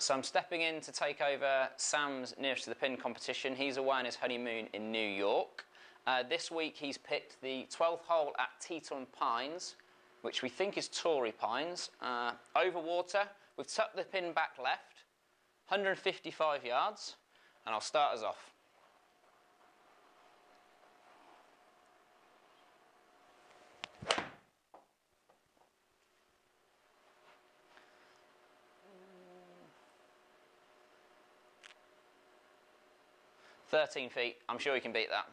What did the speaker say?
So I'm stepping in to take over Sam's nearest to the pin competition. He's away on his honeymoon in New York. Uh, this week he's picked the 12th hole at Teton Pines, which we think is Torrey Pines, uh, over water. We've tucked the pin back left, 155 yards, and I'll start us off. Thirteen feet. I'm sure you can beat that.